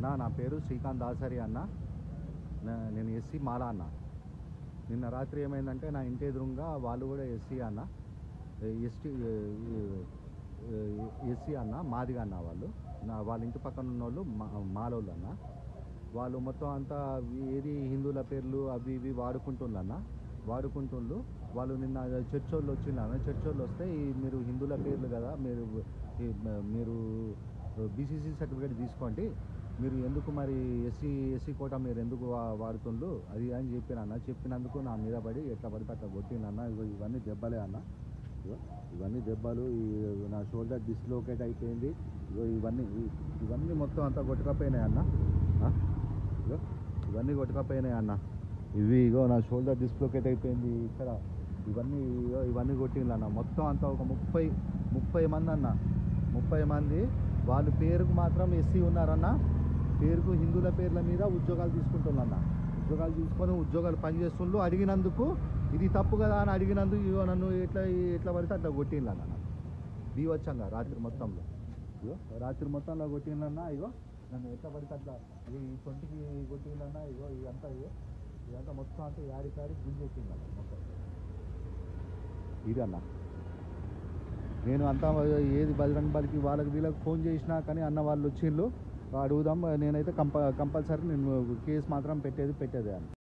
అన్న నా పేరు శ్రీకాంత్ దాసరి అన్న. నేను ఎస్సీ మాలా అన్న. నిన్న రాత్రి ఏమైందంటే నా ఇంటి ఎదురుగా వాళ్ళు కూడా ఎస్సీ అన్న. ఎస్టీ ఎస్సీ అన్న మాదిగా అన్న వాళ్ళు. నా వాళ్ళ ఇంటి పక్కన ఉన్న వాళ్ళు మా మాలోళ్ళు అన్న. వాళ్ళు మొత్తం అంతా ఏది హిందువుల పేర్లు అవి ఇవి వాడుకుంటుండన్న వాడుకుంటుండ్రు వాళ్ళు నిన్న చర్చ్ వాళ్ళు వచ్చిండ్రు చర్చ్ వాళ్ళు వస్తే మీరు హిందువుల పేర్లు కదా మీరు మీరు బీసీసీ సర్టిఫికేట్ తీసుకోండి. మీరు ఎందుకు మరి ఎస్సీ ఎస్సీ కోట మీరు ఎందుకు వా- వాడుతుండ్రు? అది అని చెప్పినన్న. చెప్పినందుకు నా మీద పడి ఎట్లా పడితే అట్లా కొట్టిందన్న ఇవన్నీ దెబ్బలే అన్న. ఇవన్నీ దెబ్బలు ఈ నా షోల్డర్ డిస్లోకేట్ అయిపోయింది. ఇగో ఇవన్నీ ఇవన్నీ మొత్తం అంతా కొట్టకపోయినాయి అన్న. ఇవన్నీ కొట్టుకపోయినాయి అన్న. ఇవి ఇగో నా షోల్డర్ డిస్లోకేట్ అయిపోయింది ఇక్కడ. ఇవన్నీ ఇగో ఇవన్నీ కొట్టిండ్రు అన్న మొత్తం అంతా ఒక ముప్పై ముప్పై మంది అన్న. ముప్పై మంది. వాళ్ళ పేరుకు మాత్రం ఎస్సీ ఉన్నారన్న. పేరుకు హిందువుల పేర్ల మీద ఉద్యోగాలు తీసుకుంటున్నా ఉద్యోగాలు తీసుకొని ఉద్యోగాలు పనిచేస్తుండ్రు అడిగినందుకు ఇది తప్పు కదా అని అడిగినందుకు ఇగో నన్ను ఎట్లా ఎట్లా పడితే అట్లా కొట్టిండ్రు అన్న నాకు బీవచ్చంగా రాత్రి మొత్తంలో. ఇగో రాత్రి మొత్తంలో కొట్టిందన్న ఇగో నన్ను ఎట్లా పడితే అట్లా ఈ సొంటికి కొట్టిందన్న ఇగో ఇదంతా ఇగో ఇదంతా మొత్తం అంతా యాడి కాడి గుంజెక్కిందన్న మొత్తం. ఇది నేను అంతా ఏది బజరంగ్ బలికి వాళ్ళకి వీళ్ళకి ఫోన్ చేసినా కానీ అన్న వాళ్ళు వచ్చిండ్రు అడుగుదాం నేనైతే కంప కంపల్సరీ నేను కేసు మాత్రం పెట్టేది పెట్టేదే అని.